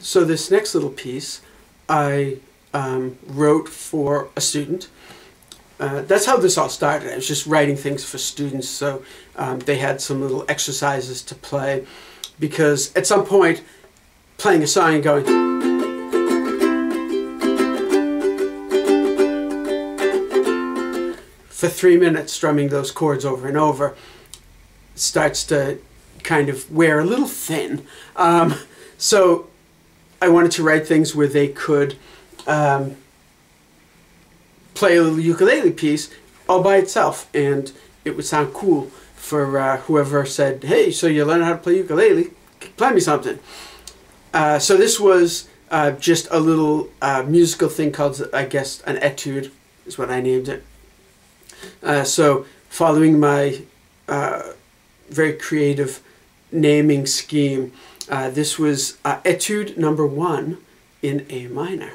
So this next little piece I um, wrote for a student. Uh, that's how this all started. I was just writing things for students, so um, they had some little exercises to play. Because at some point, playing a song and going, for three minutes, strumming those chords over and over starts to kind of wear a little thin. Um, so I wanted to write things where they could um, play a little ukulele piece all by itself, and it would sound cool for uh, whoever said, "Hey, so you learn how to play ukulele? Play me something." Uh, so this was uh, just a little uh, musical thing called, I guess, an etude is what I named it. Uh, so following my uh, very creative naming scheme. Uh, this was uh, etude number one in A minor.